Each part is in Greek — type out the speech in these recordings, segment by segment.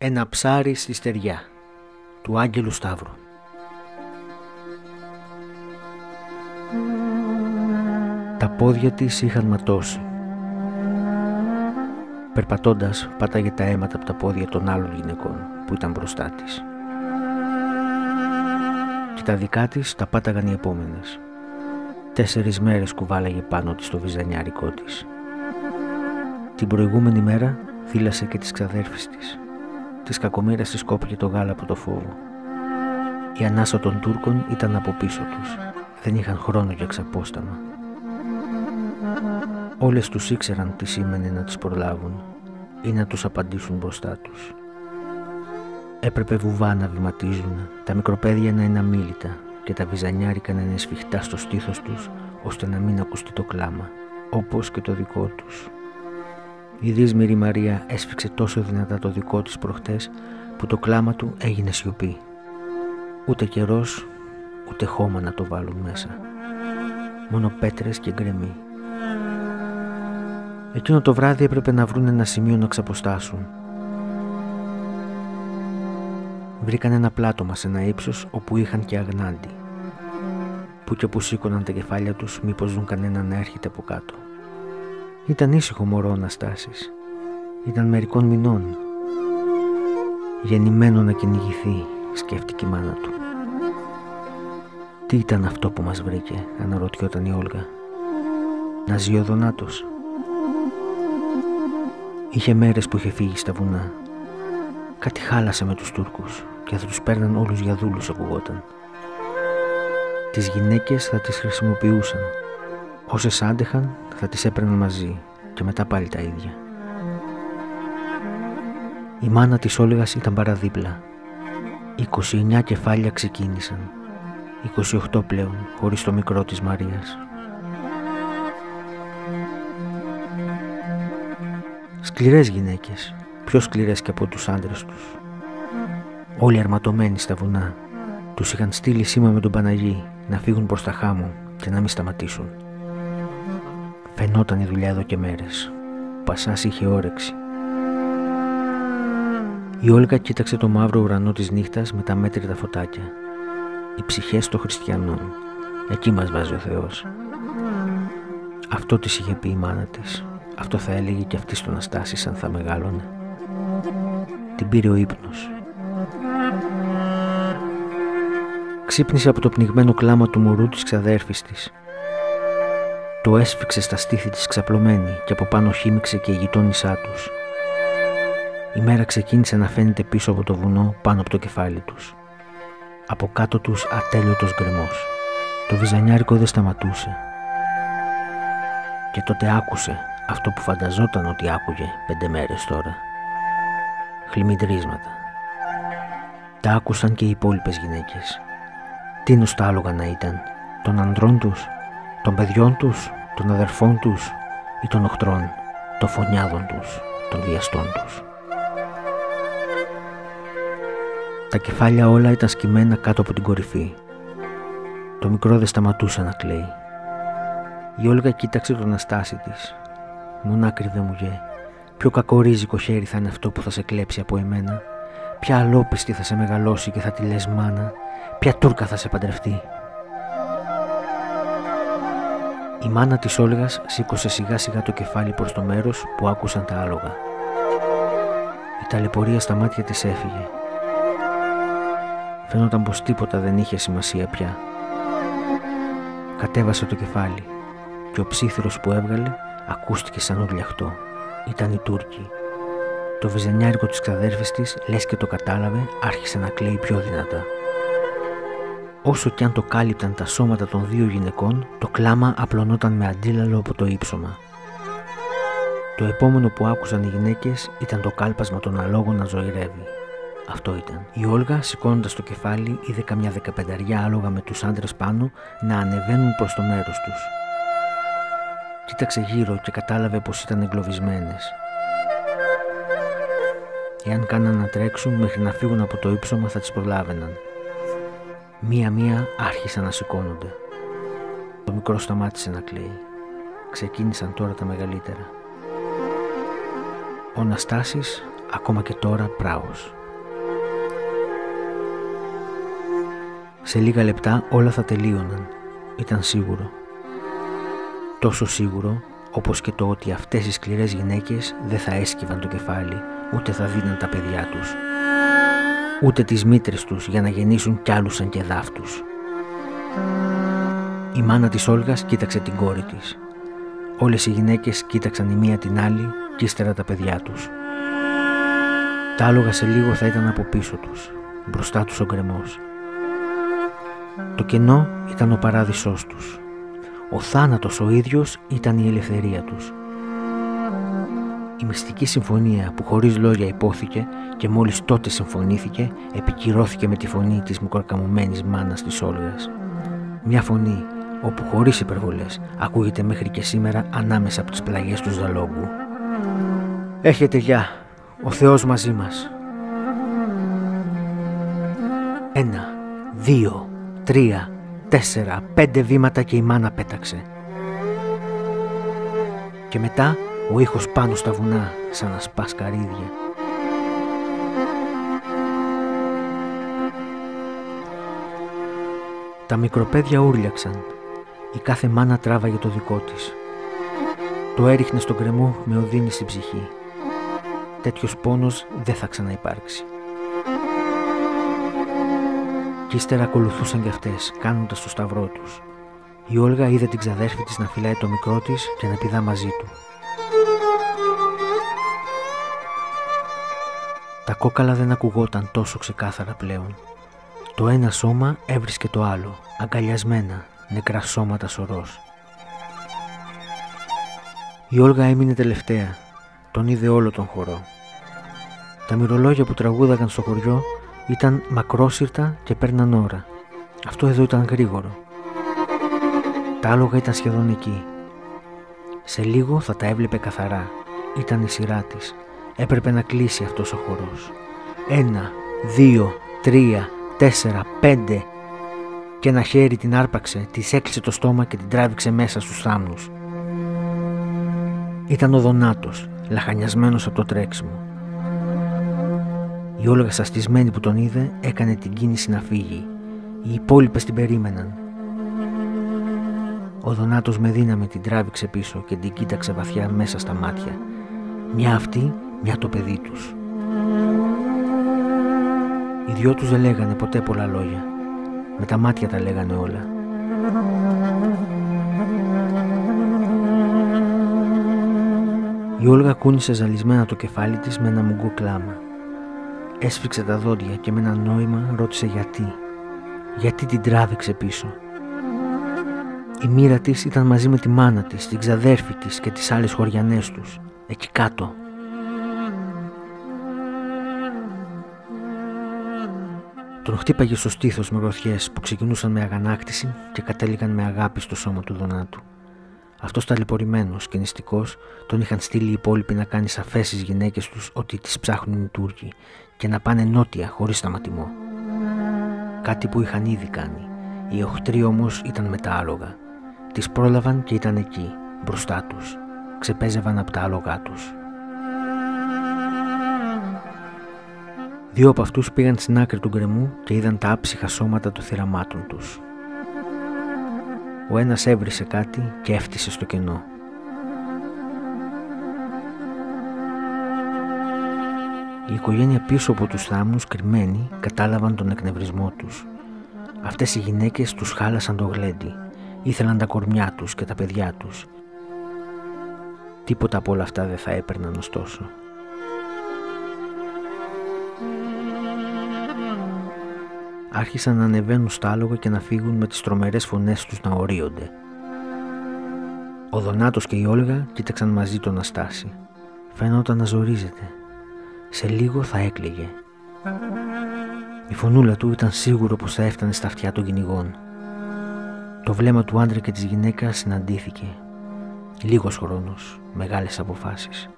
Ένα ψάρι στη στεριά του Άγγελου Σταύρου. Τα πόδια της είχαν ματώσει. Περπατώντας πάταγε τα αίματα από τα πόδια των άλλων γυναικών που ήταν μπροστά της. Και τα δικά της τα πάταγαν οι επόμενες. Τέσσερις μέρες κουβάλαγε πάνω της το βυζανιάρικό της. Την προηγούμενη μέρα θύλασε και τις ξαδέρφης της Της κακομοίρας της κόπηκε το γάλα από το φόβο. Η ανάσα των Τούρκων ήταν από πίσω τους. Δεν είχαν χρόνο για ξαπόσταμα. Όλες τους ήξεραν τι σήμαινε να τις προλάβουν ή να τους απαντήσουν μπροστά τους. Έπρεπε βουβά να βηματίζουν, τα μικροπαίδια να είναι αμήλυτα και τα βυζανιάρικα να είναι σφιχτά στο στήθος τους ώστε να μην ακουστεί το κλάμα, όπως και το δικό τους. Η δύσμηρη Μαρία έσφιξε τόσο δυνατά το δικό της προχτές που το κλάμα του έγινε σιωπή. Ούτε καιρός, ούτε χώμα να το βάλουν μέσα. Μόνο πέτρες και γκρεμί. Εκείνο το βράδυ έπρεπε να βρουν ένα σημείο να ξαποστάσουν. Βρήκαν ένα πλάτωμα σε ένα ύψος όπου είχαν και αγνάντι. Που και που σήκωναν τα κεφάλια τους μήπως δουν κανένα να έρχεται από κάτω. Ήταν ήσυχο μωρό Αναστάσης. Ήταν μερικών μηνών. Γεννημένο να κυνηγηθεί, σκέφτηκε η μάνα του. Τι ήταν αυτό που μας βρήκε, αναρωτιόταν η Όλγα. Να ζει ο Δονάτος. Είχε μέρες που είχε φύγει στα βουνά. Κάτι χάλασε με τους Τούρκους και θα τους παίρναν όλους για δούλους ακουγόταν. Τις γυναίκες θα τις χρησιμοποιούσαν. Όσες άντεχαν θα τις έπαιρναν μαζί και μετά πάλι τα ίδια. Η μάνα της Όλγας ήταν παραδίπλα. 29 κεφάλια ξεκίνησαν. 28 πλέον, χωρίς το μικρό της Μαρίας. Σκληρές γυναίκες, πιο σκληρές και από τους άντρες τους. Όλοι αρματωμένοι στα βουνά. Τους είχαν στείλει σήμα με τον Παναγί να φύγουν προς τα χάμου και να μην σταματήσουν. Φαινόταν η δουλειά εδώ και μέρες. Ο Πασάς είχε όρεξη. Η Όλγα κοίταξε το μαύρο ουρανό της νύχτας με τα μέτρητα φωτάκια. Οι ψυχές των χριστιανών. Εκεί μας βάζει ο Θεός. Αυτό της είχε πει η μάνα της. Αυτό θα έλεγε και αυτή στον Αστάση αν θα μεγάλωνε. Την πήρε ο ύπνος. Ξύπνησε από το πνιγμένο κλάμα του μωρού της ξαδέρφης της το έσφιξε στα στήθη της ξαπλωμένη και από πάνω χύμιξε και η γειτόνισά τους. Η μέρα ξεκίνησε να φαίνεται πίσω από το βουνό πάνω από το κεφάλι τους. Από κάτω τους ατέλειωτος γκρεμός. Το βυζανιάρικο δεν σταματούσε. Και τότε άκουσε αυτό που φανταζόταν ότι άκουγε πέντε μέρες τώρα. Χλιμιντρίσματα. Τα άκουσαν και οι υπόλοιπες γυναίκες. Τι νοστάλογα να ήταν, των ανδρών τους, των παιδιών τους, των αδερφών τους ή των οχτρών, των φωνιάδων τους, των βιαστών τους. Τα κεφάλια όλα ήταν σκυμμένα κάτω από την κορυφή. Το μικρό δεν σταματούσε να κλαίει. Η Όλγα κοίταξε τον Αστάση της. Μονάκριβε μου γε, ποιο κακορίζικο χέρι θα είναι αυτό που θα σε κλέψει από εμένα; Ποια αλόπιστη θα σε μεγαλώσει και θα τη λες μάνα; Ποια τούρκα θα σε παντρευτεί; Η μάνα της Όλγας σήκωσε σιγά σιγά το κεφάλι προς το μέρος που άκουσαν τα άλογα. Η ταλαιπωρία στα μάτια της έφυγε. Φαίνονταν πως τίποτα δεν είχε σημασία πια. Κατέβασε το κεφάλι και ο ψήθυρος που έβγαλε ακούστηκε σαν ουρλιαχτό. Ήταν η Τούρκη. Το βυζενιάρικο της ξαδέρφης της, λες και το κατάλαβε, άρχισε να κλαίει πιο δυνατά. Όσο κι αν το κάλυπταν τα σώματα των δύο γυναικών, το κλάμα απλωνόταν με αντίλαλο από το ύψωμα. Το επόμενο που άκουσαν οι γυναίκες ήταν το κάλπασμα των αλόγων να ζωηρεύει. Αυτό ήταν. Η Όλγα, σηκώνοντας το κεφάλι, είδε καμιά δεκαπενταριά άλογα με τους άντρες πάνω να ανεβαίνουν προς το μέρος τους. Κοίταξε γύρω και κατάλαβε πως ήταν εγκλωβισμένες. Εάν κάναν να τρέξουν μέχρι να φύγουν από το ύψωμα θα τις προλάβαιναν. Μία-μία άρχισαν να σηκώνονται. Το μικρό σταμάτησε να κλαίει. Ξεκίνησαν τώρα τα μεγαλύτερα. Ο Αναστάσης ακόμα και τώρα πράος. Σε λίγα λεπτά όλα θα τελείωναν, ήταν σίγουρο. Τόσο σίγουρο όπως και το ότι αυτές οι σκληρές γυναίκες δεν θα έσκυβαν το κεφάλι, ούτε θα δίναν τα παιδιά τους. Ούτε τις μήτρες τους για να γεννήσουν κι άλλους σαν και δάφτους. Η μάνα της Όλγας κοίταξε την κόρη της. Όλες οι γυναίκες κοίταξαν η μία την άλλη και ύστερα τα παιδιά τους. Τα άλογα σε λίγο θα ήταν από πίσω τους, μπροστά τους ο γκρεμός. Το κενό ήταν ο παράδεισός τους. Ο θάνατος ο ίδιος ήταν η ελευθερία τους. Η μυστική συμφωνία που χωρίς λόγια υπόθηκε και μόλις τότε συμφωνήθηκε επικυρώθηκε με τη φωνή της μικροκαμωμένης μάνας της Όλγας. Μια φωνή όπου χωρίς υπερβολές ακούγεται μέχρι και σήμερα ανάμεσα από τις πλαγιές του Ζαλόγκου. «Έχετε γεια, ο Θεός μαζί μας». Ένα, δύο, τρία, τέσσερα, πέντε βήματα και η μάνα πέταξε. Και μετά ο ήχος πάνω στα βουνά σαν να σπάς καρύδια. Τα μικροπαίδια ούρλιαξαν. Η κάθε μάνα τράβαγε το δικό της. Το έριχνε στον κρεμό με οδύνη στην ψυχή. Τέτοιος πόνος δεν θα ξαναυπάρξει. Κι ύστερα ακολουθούσαν κι αυτές, κάνοντας το σταυρό τους. Η Όλγα είδε την ξαδέρφη της να φυλάει το μικρό της και να πηδά μαζί του. Κόκαλα δεν ακουγόταν τόσο ξεκάθαρα πλέον. Το ένα σώμα έβρισκε το άλλο, αγκαλιασμένα, νεκρά σώματα σωρός. Η Όλγα έμεινε τελευταία. Τον είδε όλο τον χορό. Τα μυρολόγια που τραγούδαγαν στο χωριό ήταν μακρόσυρτα και παίρναν ώρα. Αυτό εδώ ήταν γρήγορο. Τα άλογα ήταν σχεδόν εκεί. Σε λίγο θα τα έβλεπε καθαρά. Ήταν η σειρά της. Έπρεπε να κλείσει αυτός ο χορός. Ένα, δύο, τρία, τέσσερα, πέντε. Και ένα χέρι την άρπαξε, της έκλεισε το στόμα και την τράβηξε μέσα στους θάμνους. Ήταν ο Δονάτος, λαχανιασμένος από το τρέξιμο. Η Όλγα σαστισμένη που τον είδε έκανε την κίνηση να φύγει. Οι υπόλοιπες την περίμεναν. Ο Δονάτος με δύναμη την τράβηξε πίσω και την κοίταξε βαθιά μέσα στα μάτια. Μια αυτή, μια το παιδί τους. Οι δυο τους δεν λέγανε ποτέ πολλά λόγια. Με τα μάτια τα λέγανε όλα. Η Όλγα κούνησε ζαλισμένα το κεφάλι της με ένα μουγκό κλάμα. Έσφιξε τα δόντια και με ένα νόημα ρώτησε γιατί. Γιατί την τράβηξε πίσω. Η μοίρα της ήταν μαζί με τη μάνα της, την ξαδέρφη της και τις άλλες χωριανές τους, εκεί κάτω. Τον χτύπαγε στο στήθος με γροθιές που ξεκινούσαν με αγανάκτηση και κατέληγαν με αγάπη στο σώμα του Δονάτου. Αυτός ταλαιπωρημένο και νηστικός τον είχαν στείλει οι υπόλοιποι να κάνει σαφές στις γυναίκες τους ότι τις ψάχνουν οι Τούρκοι και να πάνε νότια χωρίς σταματημό. Κάτι που είχαν ήδη κάνει. Οι οχτροί όμως ήταν με τα άλογα. Τις πρόλαβαν και ήταν εκεί, μπροστά τους. Ξεπέζευαν από τα άλογά τους. Δύο από αυτούς πήγαν στην άκρη του γκρεμού και είδαν τα άψυχα σώματα των θυραμάτων τους. Ο ένας έβρισε κάτι και έφτιασε στο κενό. Η οικογένεια πίσω από τους θάμνους κρυμμένοι κατάλαβαν τον εκνευρισμό τους. Αυτές οι γυναίκες τους χάλασαν το γλέντι. Ήθελαν τα κορμιά τους και τα παιδιά τους. Τίποτα από όλα αυτά δεν θα έπαιρναν ωστόσο. Άρχισαν να ανεβαίνουν στα άλογα και να φύγουν με τις τρομερές φωνές τους να ορίονται. Ο Δονάτος και η Όλγα κοίταξαν μαζί τον Αστάση. Φαίνονταν να ζορίζεται. Σε λίγο θα έκλαιγε. Η φωνούλα του ήταν σίγουρο πως θα έφτανε στα αυτιά των κυνηγών. Το βλέμμα του άντρα και της γυναίκας συναντήθηκε. Λίγος χρόνος, μεγάλες αποφάσεις.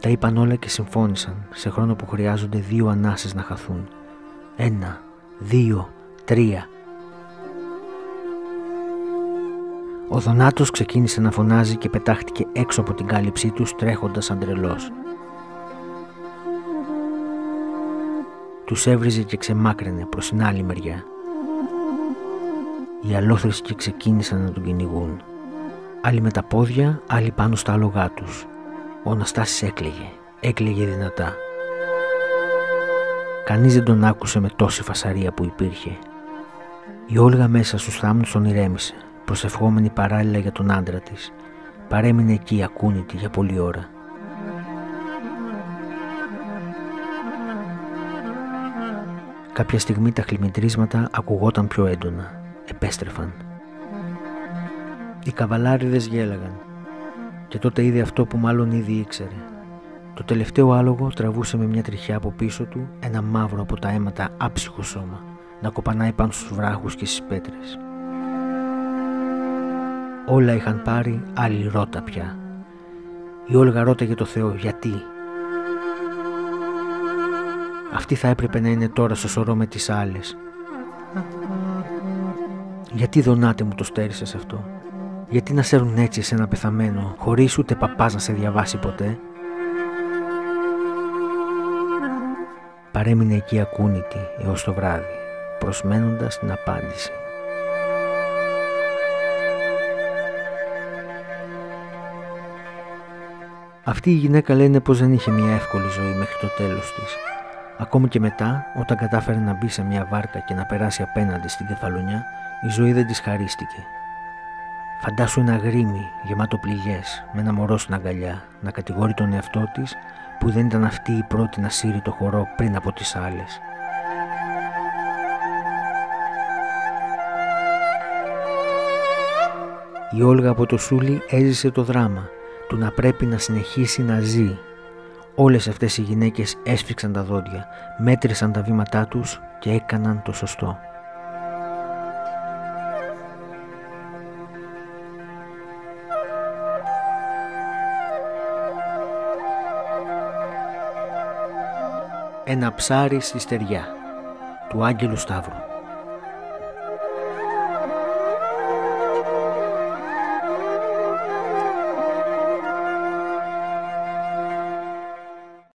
Τα είπαν όλα και συμφώνησαν σε χρόνο που χρειάζονται δύο ανάσες να χαθούν. Ένα, δύο, τρία. Ο δονάτο ξεκίνησε να φωνάζει και πετάχτηκε έξω από την κάλυψή τους τρέχοντας σαν Τους Τους έβριζε και ξεμάκρυνε προς την άλλη μεριά. Οι αλόθρησκοι ξεκίνησαν να τον κυνηγούν. Άλλοι με τα πόδια, άλλοι πάνω στα άλογά τους. Ο Αναστάσης έκλαιγε. Έκλαιγε δυνατά. Κανείς δεν τον άκουσε με τόση φασαρία που υπήρχε. Η Όλγα μέσα στους θάμνους τον ηρέμησε, προσευχόμενη παράλληλα για τον άντρα της. Παρέμεινε εκεί ακούνητη για πολλή ώρα. Κάποια στιγμή τα χλιμητρίσματα ακουγόταν πιο έντονα. Επέστρεφαν. Οι καβαλάριδες γέλαγαν. Και τότε είδε αυτό που μάλλον ήδη ήξερε. Το τελευταίο άλογο τραβούσε με μια τριχιά από πίσω του ένα μαύρο από τα αίματα άψυχο σώμα να κοπανάει πάνω στους βράχους και στις πέτρες. Όλα είχαν πάρει άλλη ρότα πια. Η Όλγα ρώταγε το Θεό γιατί; Αυτή θα έπρεπε να είναι τώρα στο σωρό με τις άλλες. Γιατί δονάτε μου το στέρισες αυτό; Γιατί να σέρουν έτσι σε ένα πεθαμένο χωρίς ούτε παπάς να σε διαβάσει ποτέ; Παρέμεινε εκεί ακούνητη έως το βράδυ, προσμένοντας την απάντηση. Αυτή η γυναίκα λένε πως δεν είχε μια εύκολη ζωή μέχρι το τέλος της. Ακόμη και μετά, όταν κατάφερε να μπει σε μια βάρκα και να περάσει απέναντι στην κεφαλονιά, η ζωή δεν της χαρίστηκε. Φαντάσου ένα γρήμι γεμάτο πληγές, με ένα μωρό στην αγκαλιά, να κατηγορεί τον εαυτό της που δεν ήταν αυτή η πρώτη να σύρει το χορό πριν από τις άλλες. Η Όλγα από το Σούλι έζησε το δράμα του να πρέπει να συνεχίσει να ζει. Όλες αυτές οι γυναίκες έσφιξαν τα δόντια, μέτρησαν τα βήματά τους και έκαναν το σωστό. Ένα ψάρι στη στεριά του Άγγελου Σταύρου